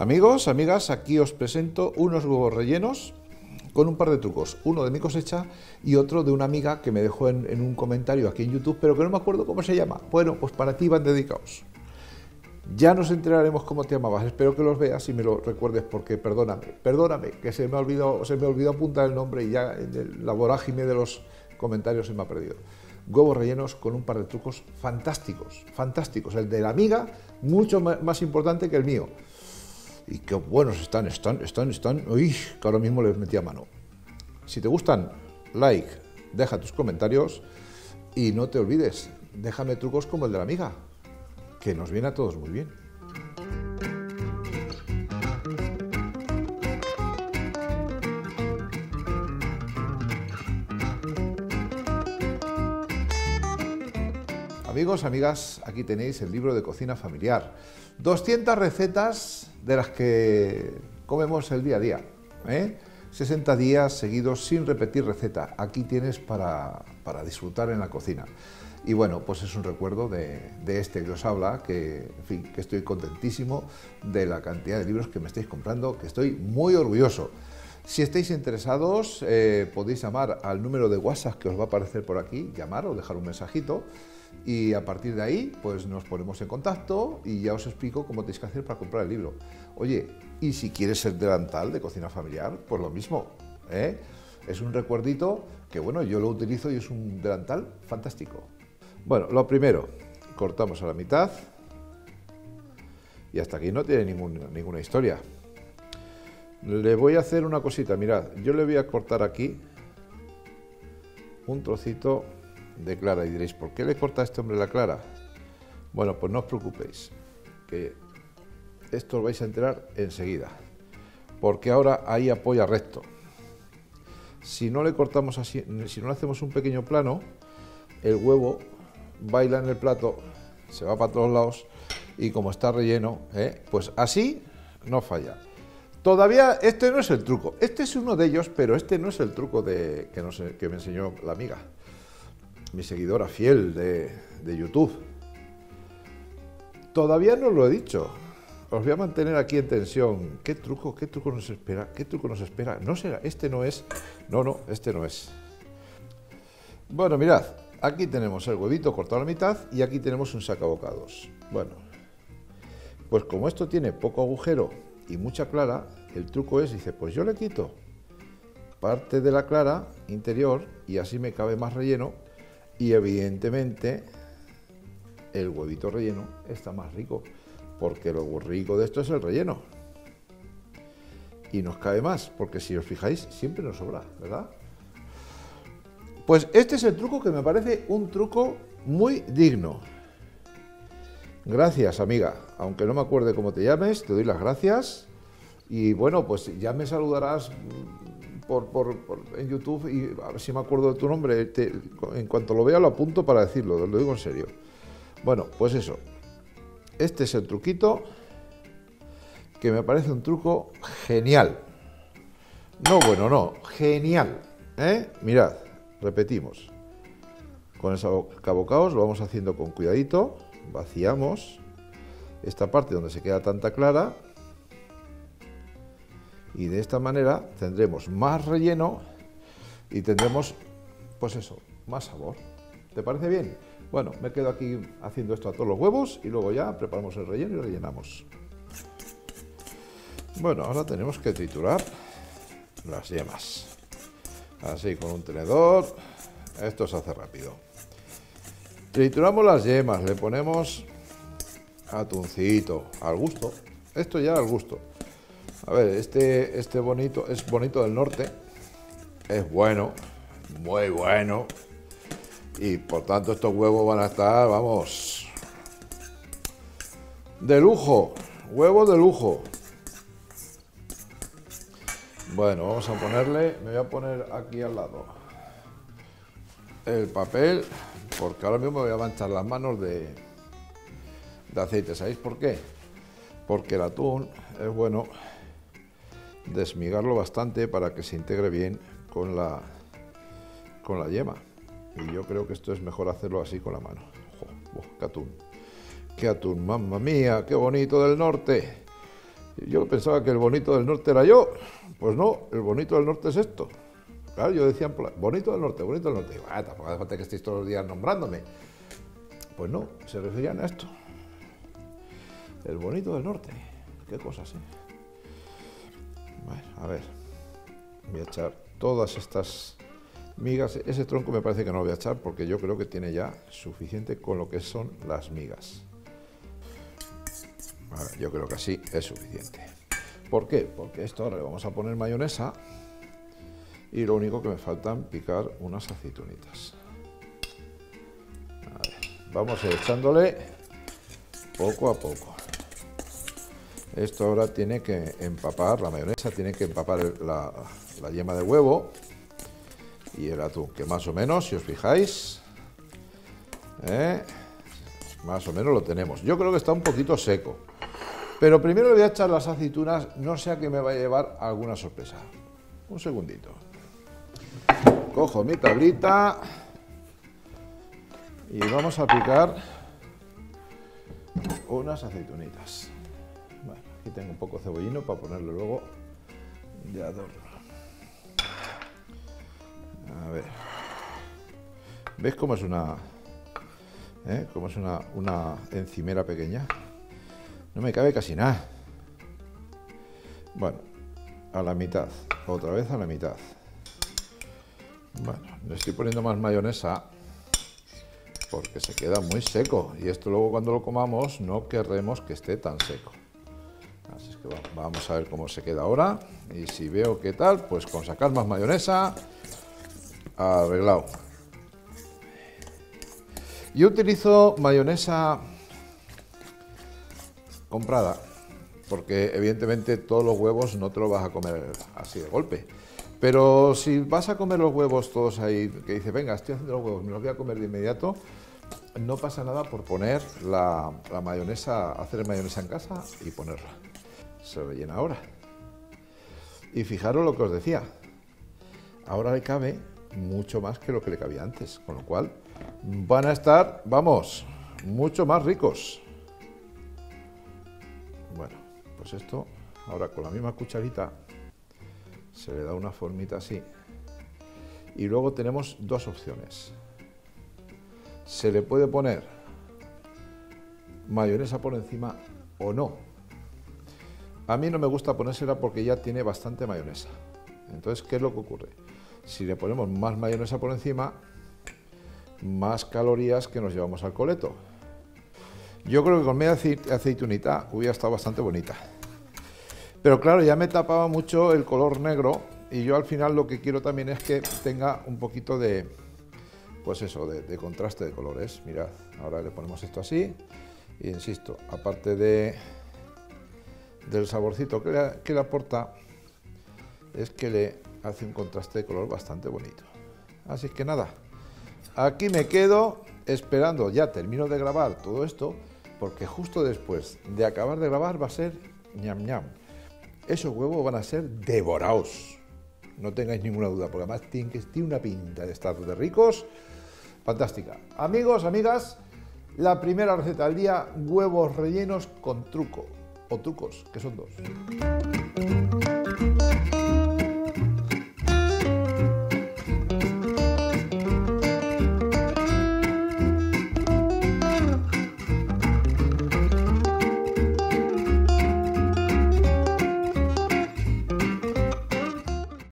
Amigos, amigas, aquí os presento unos huevos rellenos con un par de trucos. Uno de mi cosecha y otro de una amiga que me dejó en, un comentario aquí en YouTube, pero que no me acuerdo cómo se llama. Bueno, pues para ti van dedicados. Ya nos enteraremos cómo te llamabas. Espero que los veas y me lo recuerdes porque perdóname, perdóname, que se me ha olvidado, se me olvidó apuntar el nombre y ya en la vorágine de los comentarios se me ha perdido. Huevos rellenos con un par de trucos fantásticos, fantásticos. El de la amiga, mucho más importante que el mío. Y qué buenos están, están, están, están. Uy, que ahora mismo les metí a mano. Si te gustan, like, deja tus comentarios y no te olvides, déjame trucos como el de la amiga, que nos viene a todos muy bien. Amigos, amigas, aquí tenéis el libro de cocina familiar. 200 recetas de las que comemos el día a día. 60 ¿eh? días seguidos sin repetir receta. Aquí tienes para, disfrutar en la cocina. Y bueno, pues es un recuerdo de, este que os habla, que, fin, que estoy contentísimo de la cantidad de libros que me estáis comprando, que estoy muy orgulloso. Si estáis interesados, eh, podéis llamar al número de WhatsApp que os va a aparecer por aquí, llamar o dejar un mensajito y a partir de ahí, pues nos ponemos en contacto y ya os explico cómo tenéis que hacer para comprar el libro. Oye, y si quieres ser delantal de cocina familiar, pues lo mismo. ¿eh? Es un recuerdito que, bueno, yo lo utilizo y es un delantal fantástico. Bueno, lo primero, cortamos a la mitad y hasta aquí no tiene ninguna historia. Le voy a hacer una cosita, mirad, yo le voy a cortar aquí un trocito de clara. Y diréis, ¿por qué le corta a este hombre la clara? Bueno, pues no os preocupéis, que esto lo vais a enterar enseguida, porque ahora ahí apoya recto. Si no le cortamos así, si no le hacemos un pequeño plano, el huevo baila en el plato, se va para todos lados y como está relleno, ¿eh? pues así no falla. Todavía este no es el truco, este es uno de ellos, pero este no es el truco de, que, que me enseñó la amiga mi seguidora fiel de, YouTube. Todavía no lo he dicho. Os voy a mantener aquí en tensión. ¿Qué truco, qué truco nos espera? ¿Qué truco nos espera? No será, este no es. No, no, este no es. Bueno, mirad, aquí tenemos el huevito cortado a la mitad y aquí tenemos un sacabocados. Bueno, pues como esto tiene poco agujero y mucha clara, el truco es, dice, pues yo le quito parte de la clara interior y así me cabe más relleno y evidentemente el huevito relleno está más rico, porque lo rico de esto es el relleno. Y nos cabe más, porque si os fijáis, siempre nos sobra, ¿verdad? Pues este es el truco que me parece un truco muy digno. Gracias, amiga. Aunque no me acuerde cómo te llames, te doy las gracias. Y bueno, pues ya me saludarás por, en YouTube y a ver si me acuerdo de tu nombre. en cuanto lo vea lo apunto para decirlo, lo digo en serio. Bueno, pues eso. Este es el truquito que me parece un truco genial. No bueno, no, genial. ¿eh? Mirad, repetimos. Con el cabocaos lo vamos haciendo con cuidadito. Vaciamos esta parte donde se queda tanta clara y de esta manera tendremos más relleno y tendremos, pues eso, más sabor. ¿Te parece bien? Bueno, me quedo aquí haciendo esto a todos los huevos y luego ya preparamos el relleno y rellenamos. Bueno, ahora tenemos que triturar las yemas. Así con un tenedor. Esto se hace rápido. Trituramos las yemas, le ponemos atuncito, al gusto. Esto ya al gusto. A ver, este, este bonito es bonito del norte, es bueno, muy bueno, y por tanto estos huevos van a estar, vamos, de lujo, huevos de lujo. Bueno, vamos a ponerle, me voy a poner aquí al lado el papel, porque ahora mismo me voy a manchar las manos de, de aceite. ¿Sabéis por qué? Porque el atún es bueno desmigarlo bastante para que se integre bien con la, con la yema. Y yo creo que esto es mejor hacerlo así con la mano. ¡Qué atún! ¡Qué atún! ¡Mamma mía! ¡Qué bonito del norte! Yo pensaba que el bonito del norte era yo. Pues no, el bonito del norte es esto. Claro, yo decía, bonito del norte, bonito del norte. Digo, ah, tampoco hace falta que estéis todos los días nombrándome. Pues no, se referían a esto. El bonito del norte. Qué cosas, ¿eh? Bueno, a ver. Voy a echar todas estas migas. Ese tronco me parece que no lo voy a echar porque yo creo que tiene ya suficiente con lo que son las migas. yo creo que así es suficiente. ¿Por qué? Porque esto ahora le vamos a poner mayonesa y lo único que me faltan picar unas aceitunitas. vamos echándole poco a poco. Esto ahora tiene que empapar, la mayonesa tiene que empapar la, yema de huevo y el atún, que más o menos, si os fijáis, ¿eh? más o menos lo tenemos. Yo creo que está un poquito seco. Pero primero le voy a echar las aceitunas, no sea que me vaya a llevar alguna sorpresa. Un segundito. Cojo mi tablita y vamos a picar unas aceitunitas. Bueno, aquí tengo un poco de cebollino para ponerlo luego de adorno. A ver. ¿Ves cómo es una, eh? cómo es una, una encimera pequeña? No me cabe casi nada. Bueno, a la mitad. Otra vez a la mitad. Bueno, le estoy poniendo más mayonesa porque se queda muy seco y esto luego cuando lo comamos no querremos que esté tan seco. Vamos a ver cómo se queda ahora y si veo qué tal, pues con sacar más mayonesa, arreglado. Yo utilizo mayonesa comprada, porque evidentemente todos los huevos no te los vas a comer así de golpe. Pero si vas a comer los huevos todos ahí, que dices, venga, estoy haciendo los huevos, me los voy a comer de inmediato, no pasa nada por poner la, mayonesa, hacer mayonesa en casa y ponerla. Se rellena ahora. Y fijaros lo que os decía, ahora le cabe mucho más que lo que le cabía antes, con lo cual van a estar, vamos, mucho más ricos. Bueno, pues esto, ahora con la misma cucharita, se le da una formita así. Y luego tenemos dos opciones. Se le puede poner mayonesa por encima o no. A mí no me gusta ponérsela porque ya tiene bastante mayonesa. Entonces, ¿qué es lo que ocurre? Si le ponemos más mayonesa por encima, más calorías que nos llevamos al coleto. Yo creo que con media aceitunita hubiera estado bastante bonita. Pero claro, ya me tapaba mucho el color negro y yo al final lo que quiero también es que tenga un poquito de, pues eso, de, contraste de colores. Mirad, ahora le ponemos esto así y insisto, aparte de, del saborcito que le, que le aporta, es que le hace un contraste de color bastante bonito. Así que nada, aquí me quedo esperando, ya termino de grabar todo esto porque justo después de acabar de grabar va a ser ñam ñam. Esos huevos van a ser devorados. No tengáis ninguna duda, porque además tiene, tiene una pinta de estar de ricos. Fantástica. Amigos, amigas, la primera receta del día, huevos rellenos con truco. O trucos, que son dos.